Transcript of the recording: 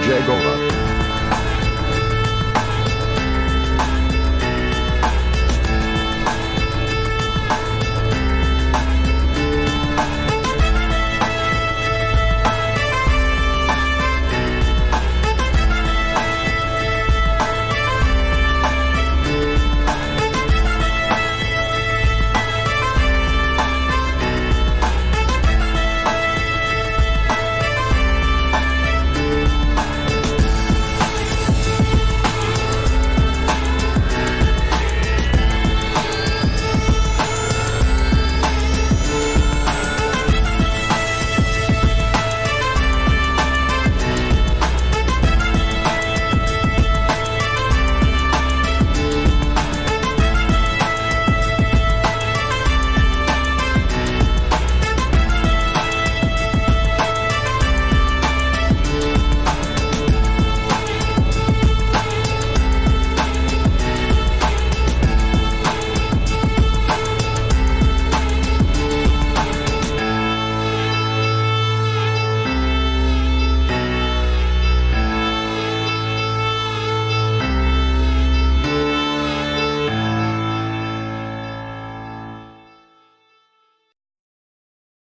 DJ Gola.